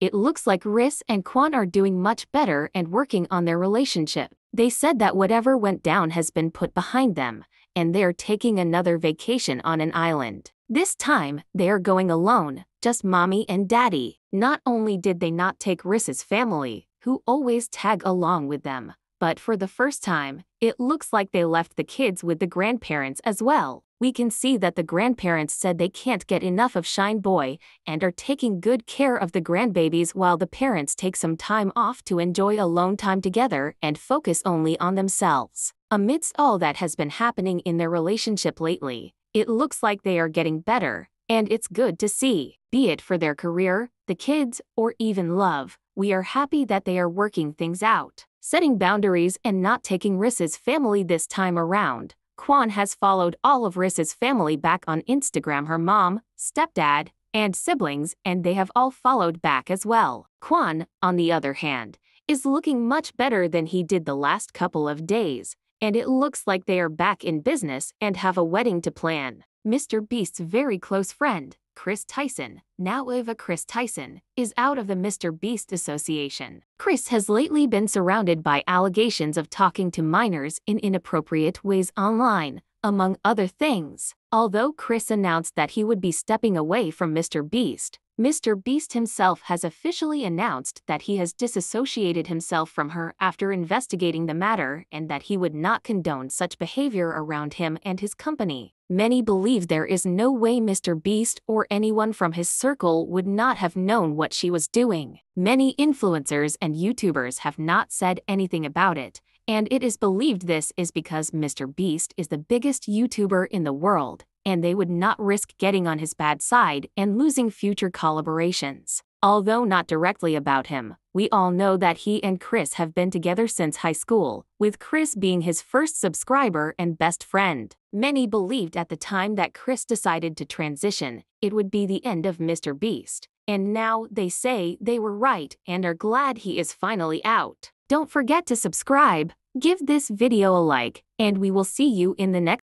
it looks like Riss and Quan are doing much better and working on their relationship. They said that whatever went down has been put behind them, and they're taking another vacation on an island. This time, they are going alone, just mommy and daddy. Not only did they not take Riss's family, who always tag along with them, but for the first time, it looks like they left the kids with the grandparents as well. We can see that the grandparents said they can't get enough of Shine Boy and are taking good care of the grandbabies while the parents take some time off to enjoy alone time together and focus only on themselves. Amidst all that has been happening in their relationship lately, it looks like they are getting better, and it's good to see. Be it for their career, the kids, or even love, we are happy that they are working things out setting boundaries and not taking Riss's family this time around. Quan has followed all of Riss's family back on Instagram her mom, stepdad, and siblings, and they have all followed back as well. Quan, on the other hand, is looking much better than he did the last couple of days, and it looks like they are back in business and have a wedding to plan. Mr. Beast's very close friend, Chris Tyson, now Ava Kris Tyson, is out of the Mr. Beast Association. Chris has lately been surrounded by allegations of talking to minors in inappropriate ways online, among other things. Although Chris announced that he would be stepping away from Mr. Beast, Mr. Beast himself has officially announced that he has disassociated himself from her after investigating the matter and that he would not condone such behavior around him and his company. Many believe there is no way Mr. Beast or anyone from his circle would not have known what she was doing. Many influencers and YouTubers have not said anything about it, and it is believed this is because Mr. Beast is the biggest YouTuber in the world, and they would not risk getting on his bad side and losing future collaborations. Although not directly about him, we all know that he and Chris have been together since high school, with Chris being his first subscriber and best friend. Many believed at the time that Chris decided to transition, it would be the end of Mr. Beast. And now they say they were right and are glad he is finally out. Don't forget to subscribe, give this video a like, and we will see you in the next